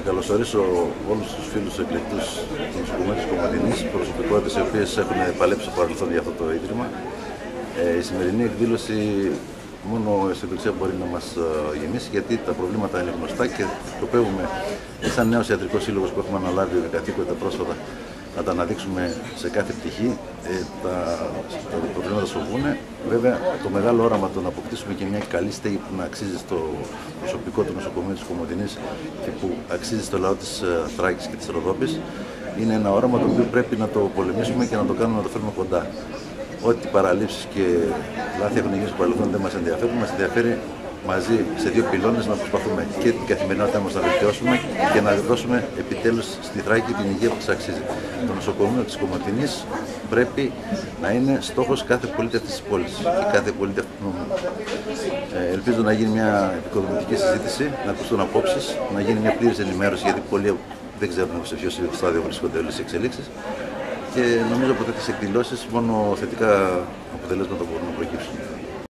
να καλωσορίσω όλους τους φίλους εκλεκτούς του νοσοκομείου της Κομματινής, προσωπικότητες οι οποίες έχουν παλέψει στο παρελθόν για αυτό το ίδρυμα. Ε, η σημερινή εκδήλωση μόνο αισιοδοξία μπορεί να μας ε, γεμίσει γιατί τα προβλήματα είναι γνωστά και σκοπεύουμε, σαν νέος ιατρικός σύλλογος που έχουμε αναλάβει καθήκοντα πρόσφατα, να τα αναδείξουμε σε κάθε πτυχή. Ε, τα, τα προβλήματα σοβούν. Βέβαια, το μεγάλο όραμα το να αποκτήσουμε και μια καλή στέγη που να αξίζει στο προσωπικό του νοσοκομείου της Κομωτινής και που αξίζει στο λαό της ε, Θράκης και της Ροδόπης είναι ένα όραμα το οποίο πρέπει να το πολεμήσουμε και να το κάνουμε να το φέρουμε κοντά. Ό,τι παραλήψεις και λάθη έχουν γίνει στο παρελθόν δεν μας ενδιαφέρουν. Μας ενδιαφέρει μαζί σε δύο πυλώνες να προσπαθούμε και την καθημερινότητά μας να βελτιώσουμε και να δώσουμε επιτέλους στη Θράκη την υγεία που της αξίζει. Το νοσοκομείο της Κομωτινής πρέπει να είναι στόχος κάθε πολίτη αυτής της πόλης και κάθε πολίτη αυτού του νομού. Ε, ελπίζω να γίνει μια επικοδομητική συζήτηση, να ακουστούν απόψεις, να γίνει μια πλήρης ενημέρωση γιατί πολλοί δεν ξέρουν σε ποιο στάδιο βρίσκονται όλες οι εξελίξεις και νομίζω από τέτοιες εκδηλώσεις μόνο θετικά αποτελέσματα μπορούν να προκύψουν.